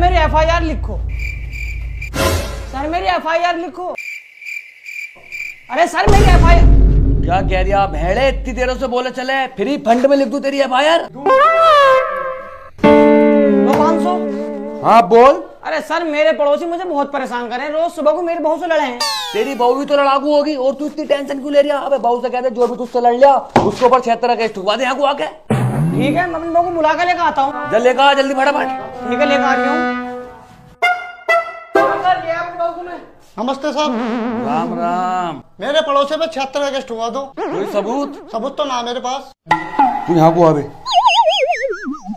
मेरी एफआईआर लिखो। सर मेरी एफआईआर लिखो। अरे सर मेरी एफआईआर क्या कह रही आप भेड़े इतनी देरों से बोले चले फ्री फंड में लिख दूँ तेरी एफ़ आई आर पाँच सौ। हाँ बोल। अरे सर मेरे पड़ोसी मुझे बहुत परेशान कर रहे हैं। रोज सुबह को मेरी बहू से लड़े हैं। तेरी बहू भी तो लड़ाकू होगी और तू इतनी टेंशन क्यों ले रही है? अबे बहू से कहते जो भी तुझसे लड़ लिया उसके ऊपर छिहत्तर का केस ठुकवा दे यहाँ को आके। ठीक है मैं अपनी बहू को बुला कर लेकर आता हूँ। जल्दी लेकर आ जल्दी फटाफट। ठीक है लेकर आ रही हूँ। नमस्ते साहब राम राम। मेरे पड़ोसी में छिहत्तर का केस्ट हुआ दो कोई सबूत? सबूत तो ना मेरे पास। तू यहाँ को आवे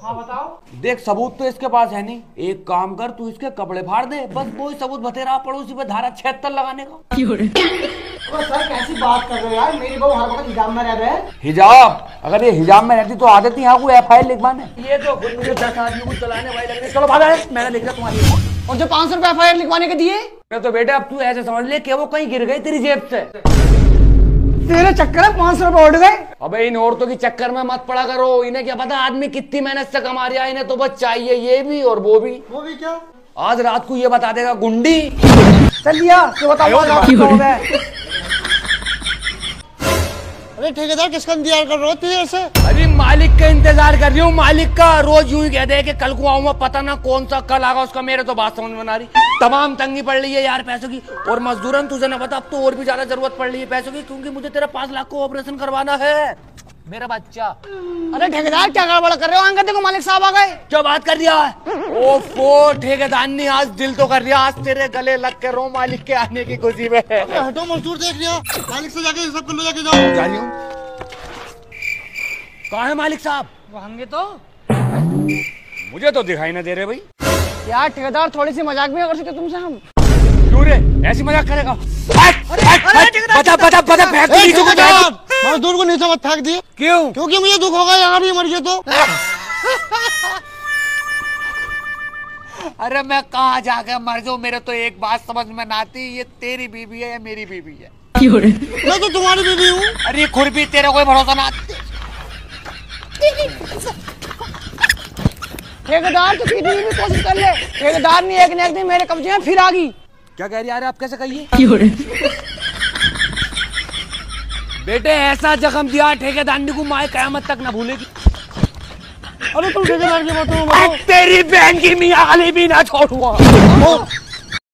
हाँ बताओ। देख सबूत तो इसके पास है नहीं। एक काम कर तू इसके कपड़े फाड़ दे। बस वही सबूत बतेरा पड़ोसी पे धारा छिहत्तर लगाने का। तो सर कैसी बात कर रहे हो यार? मेरी बहू हर वक्त हिजाब में रह रहे हैं। हिजाब? अगर ये हिजाब में रहती तो आ जाती यहाँ को एफ़ आई लिखवाने। ये तो खुद मुझे दस आदमी को चलाने वाली लग रही चलो भागा। मैंने लिख दिया तुम्हारी और जो पाँच सौ रुपए एफ़ आई लिखवाने के दिए? मैं तो बेटे अब तू ऐसे समझ ले कि वो कहीं गिर गई तेरी जेब से। तेरे चक्कर में पाँच सौ रुपए उड़ गए। अबे इन औरतों के चक्कर में मत पड़ा करो। इन्हें क्या पता आदमी कितनी मेहनत से कमा रहा है इन्हें तो बस चाहिए ये भी और वो भी। वो भी क्या? आज रात को ये बता देगा गुंडी। चल लिया तो बताओ हो। अरे ठेकेदार किसका इंतज़ार कर रहे हो देर से। अभी मालिक का इंतज़ार कर रही हूँ, मालिक का रोज यूँ ही कहते हैं कि कल को आऊँगा, पता ना कौन सा कल आगा उसका, मेरे तो बात समझ में आ रही। तमाम तंगी पड़ रही है यार पैसों की, और मजदूरन तुझे ना पता, अब तो और भी ज़्यादा ज़रूरत पड़ रही है पैसों की, क्योंकि मुझे तेरा पाँच लाख को ऑपरेशन करवाना है। मेरा बच्चा अरे ठेकेदार क्या गड़बड़ कर रहे हो अंकल देखो मालिक साहब आ गए क्या बात कर दिया ओफो ठेकेदार ने आज दिल तो कर दिया आज तेरे गले लग के रो मालिक के आने की खुशी में अरे हटो मजदूर देख लिया मालिक से जाके सब कर लो जाके जाओ जा रही हूँ कहाँ है मालिक साहब होंगे तो मुझे तो दिखाई ना दे रहे भाई यार ठेकेदार थोड़ी सी मज़ाक भी कर सकते तुमसे हम क्यों रे ऐसी मज़ाक करेगा हट, हट, हट, बता बता बता फेंक दे नीचे को। मजदूर को नीचे मत फेंक दिए। क्यों? क्योंकि मुझे दुख होगा अगर ये मर गया तो। अरे मैं कहाँ जाके मर जाऊँ? मेरे तो एक बात समझ में ना आती ये तेरी बीबी है या मेरी बीबी है? मैं तो तुम्हारी बीबी हूँ। अरे खुरपी तेरे कोई भरोसा ना ठेकेदार तो कितनी भी कोशिश कर ले। ठेकेदार ने एक ना एक दिन मेरे कब्जे में फिर आ गई। क्या कह रही है? आप कैसे कहिए? बेटे ऐसा जख्म दिया ठेकेदारी को माए कयामत तक ना भूलेगी। अरे तुम ठेकेदार की बातों में तेरी बहन की मियाँ भी ना छोड़ूँगा।